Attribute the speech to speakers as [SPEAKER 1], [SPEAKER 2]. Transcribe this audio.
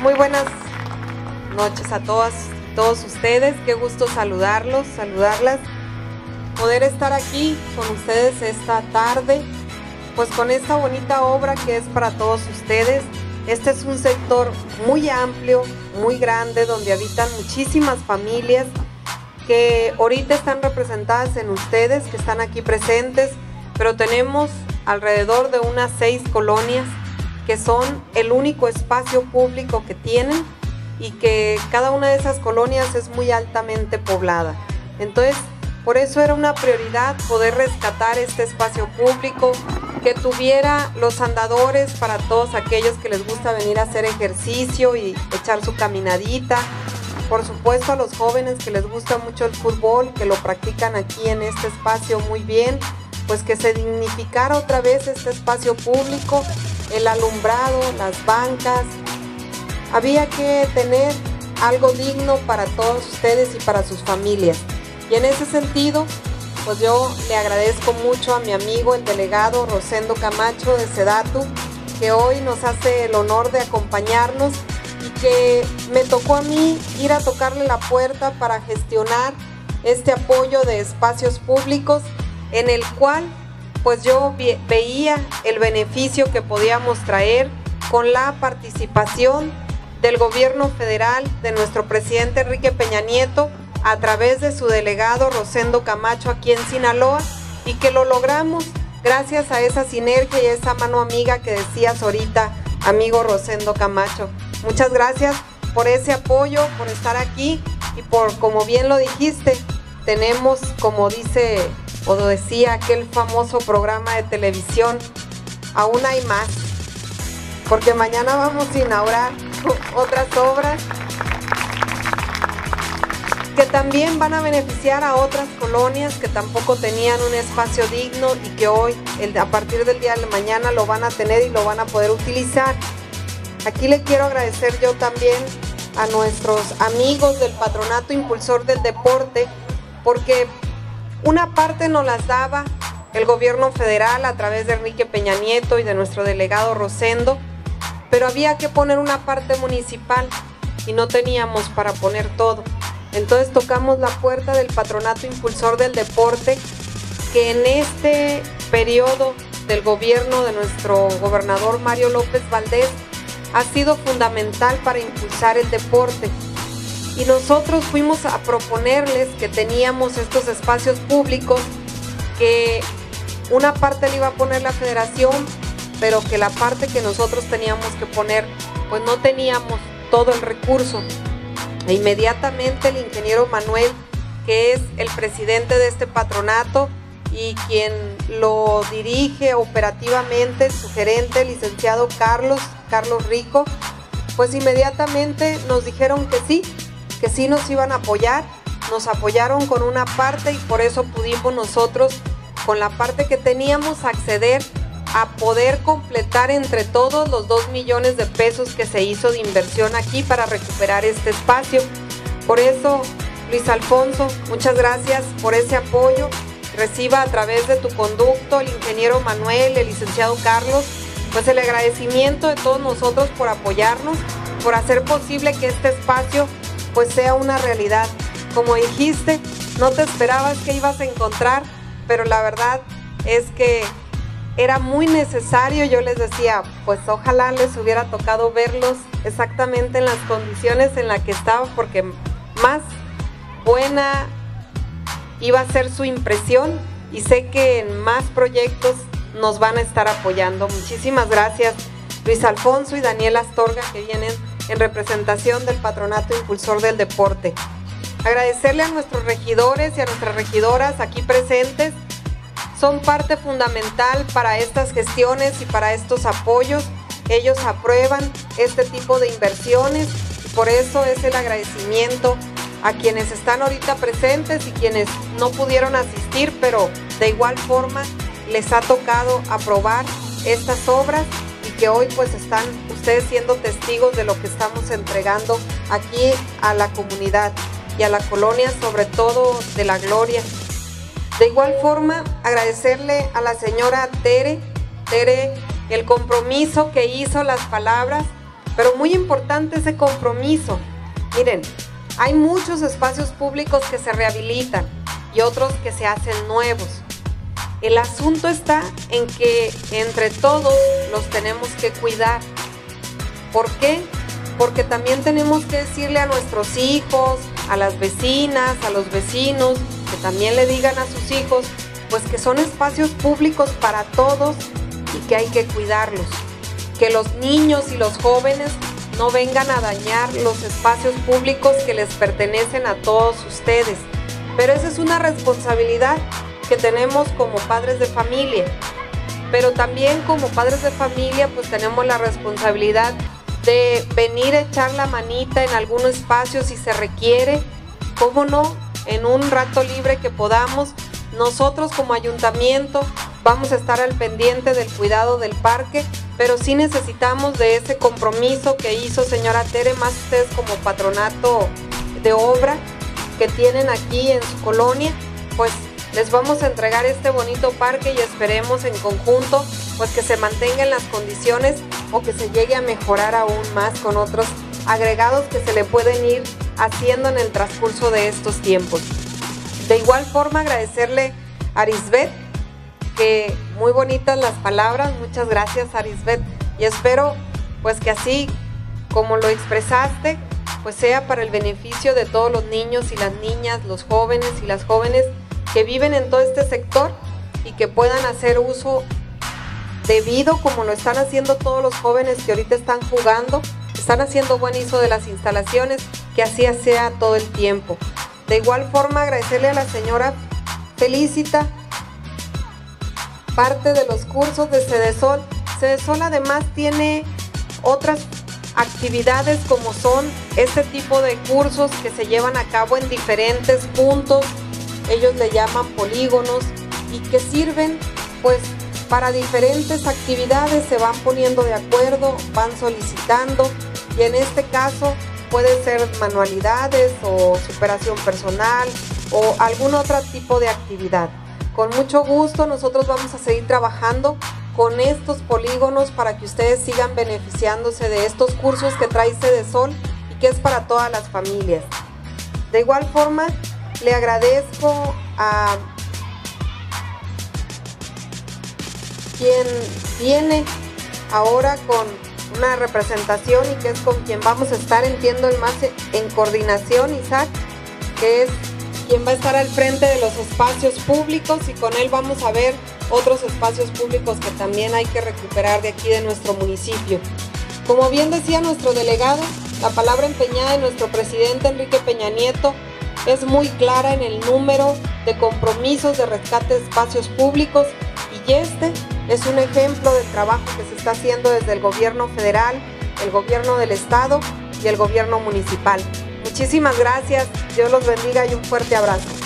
[SPEAKER 1] Muy buenas noches a todas, todos ustedes. Qué gusto saludarlos, saludarlas. Poder estar aquí con ustedes esta tarde, pues con esta bonita obra que es para todos ustedes. Este es un sector muy amplio, muy grande, donde habitan muchísimas familias que ahorita están representadas en ustedes, que están aquí presentes, pero tenemos alrededor de unas seis colonias que son el único espacio público que tienen y que cada una de esas colonias es muy altamente poblada. Entonces, por eso era una prioridad poder rescatar este espacio público, que tuviera los andadores para todos aquellos que les gusta venir a hacer ejercicio y echar su caminadita. Por supuesto a los jóvenes que les gusta mucho el fútbol, que lo practican aquí en este espacio muy bien, pues que se dignificara otra vez este espacio público, el alumbrado, las bancas. Había que tener algo digno para todos ustedes y para sus familias. Y en ese sentido, pues yo le agradezco mucho a mi amigo el delegado Rosendo Camacho de Sedatu, que hoy nos hace el honor de acompañarnos y que me tocó a mí ir a tocarle la puerta para gestionar este apoyo de espacios públicos en el cual pues yo veía el beneficio que podíamos traer con la participación del gobierno federal, de nuestro presidente Enrique Peña Nieto, a través de su delegado Rosendo Camacho aquí en Sinaloa y que lo logramos gracias a esa sinergia y esa mano amiga que decías ahorita, amigo Rosendo Camacho. Muchas gracias por ese apoyo, por estar aquí y por, como bien lo dijiste, tenemos, como dice o decía aquel famoso programa de televisión, aún hay más, porque mañana vamos a inaugurar otras obras que también van a beneficiar a otras colonias que tampoco tenían un espacio digno y que hoy, a partir del día de mañana, lo van a tener y lo van a poder utilizar. Aquí le quiero agradecer yo también a nuestros amigos del Patronato Impulsor del Deporte, porque una parte nos las daba el gobierno federal a través de Enrique Peña Nieto y de nuestro delegado Rosendo, pero había que poner una parte municipal y no teníamos para poner todo. Entonces tocamos la puerta del Patronato Impulsor del Deporte, que en este periodo del gobierno de nuestro gobernador Mario López Valdés ha sido fundamental para impulsar el deporte. Y nosotros fuimos a proponerles que teníamos estos espacios públicos, que una parte le iba a poner la federación, pero que la parte que nosotros teníamos que poner, pues no teníamos todo el recurso. E inmediatamente el ingeniero Manuel, que es el presidente de este patronato y quien lo dirige operativamente, su gerente, licenciado Carlos, Carlos Rico, pues inmediatamente nos dijeron que sí, que sí nos iban a apoyar, nos apoyaron con una parte y por eso pudimos nosotros, con la parte que teníamos, acceder a poder completar entre todos los 2 millones de pesos que se hizo de inversión aquí para recuperar este espacio. Por eso, Luis Alfonso, muchas gracias por ese apoyo. Reciba a través de tu conducto el ingeniero Manuel, el licenciado Carlos, pues el agradecimiento de todos nosotros por apoyarnos, por hacer posible que este espacio pues sea una realidad. Como dijiste, no te esperabas que ibas a encontrar, pero la verdad es que era muy necesario, yo les decía, pues ojalá les hubiera tocado verlos exactamente en las condiciones en las que estaba, porque más buena iba a ser su impresión y sé que en más proyectos nos van a estar apoyando. Muchísimas gracias Luis Alfonso y Daniel Astorga que vienen en representación del Patronato Impulsor del Deporte. Agradecerle a nuestros regidores y a nuestras regidoras aquí presentes son parte fundamental para estas gestiones y para estos apoyos. Ellos aprueban este tipo de inversiones y por eso es el agradecimiento a quienes están ahorita presentes y quienes no pudieron asistir, pero de igual forma les ha tocado aprobar estas obras que hoy pues están ustedes siendo testigos de lo que estamos entregando aquí a la comunidad y a la colonia, sobre todo de la Gloria. De igual forma, agradecerle a la señora Tere, Tere, el compromiso que hizo, las palabras, Pero muy importante ese compromiso. Miren, hay muchos espacios públicos que se rehabilitan y otros que se hacen nuevos. El asunto está en que entre todos los tenemos que cuidar. ¿Por qué? Porque también tenemos que decirle a nuestros hijos, a las vecinas, a los vecinos, que también le digan a sus hijos, pues que son espacios públicos para todos y que hay que cuidarlos. Que los niños y los jóvenes no vengan a dañar los espacios públicos que les pertenecen a todos ustedes. Pero esa es una responsabilidad que tenemos como padres de familia. Pero también como padres de familia pues tenemos la responsabilidad de venir a echar la manita en algún espacio si se requiere, cómo no, en un rato libre que podamos. Nosotros como ayuntamiento vamos a estar al pendiente del cuidado del parque, pero sí necesitamos de ese compromiso que hizo señora Tere, más ustedes como patronato de obra que tienen aquí en su colonia, pues les vamos a entregar este bonito parque y esperemos en conjunto pues que se mantengan las condiciones o que se llegue a mejorar aún más con otros agregados que se le pueden ir haciendo en el transcurso de estos tiempos. De igual forma agradecerle a Arisbet, que muy bonitas las palabras, muchas gracias Arisbet y espero pues que así como lo expresaste, pues sea para el beneficio de todos los niños y las niñas, los jóvenes y las jóvenes que viven en todo este sector y que puedan hacer uso debido como lo están haciendo todos los jóvenes que ahorita están jugando, están haciendo buen uso de las instalaciones, que así sea todo el tiempo. De igual forma agradecerle a la señora Felicita parte de los cursos de Cedesol. Cedesol además tiene otras actividades como son este tipo de cursos que se llevan a cabo en diferentes puntos ellos le llaman polígonos y que sirven pues para diferentes actividades, se van poniendo de acuerdo, van solicitando y en este caso puede ser manualidades o superación personal o algún otro tipo de actividad. Con mucho gusto nosotros vamos a seguir trabajando con estos polígonos para que ustedes sigan beneficiándose de estos cursos que trae de Sol y que es para todas las familias. De igual forma, le agradezco a quien viene ahora con una representación y que es con quien vamos a estar, entiendo, el más en coordinación, Isaac, que es quien va a estar al frente de los espacios públicos y con él vamos a ver otros espacios públicos que también hay que recuperar de aquí de nuestro municipio. Como bien decía nuestro delegado, la palabra empeñada de nuestro presidente Enrique Peña Nieto es muy clara en el número de compromisos de rescate de espacios públicos y este es un ejemplo del trabajo que se está haciendo desde el gobierno federal, el gobierno del estado y el gobierno municipal. Muchísimas gracias, Dios los bendiga y un fuerte abrazo.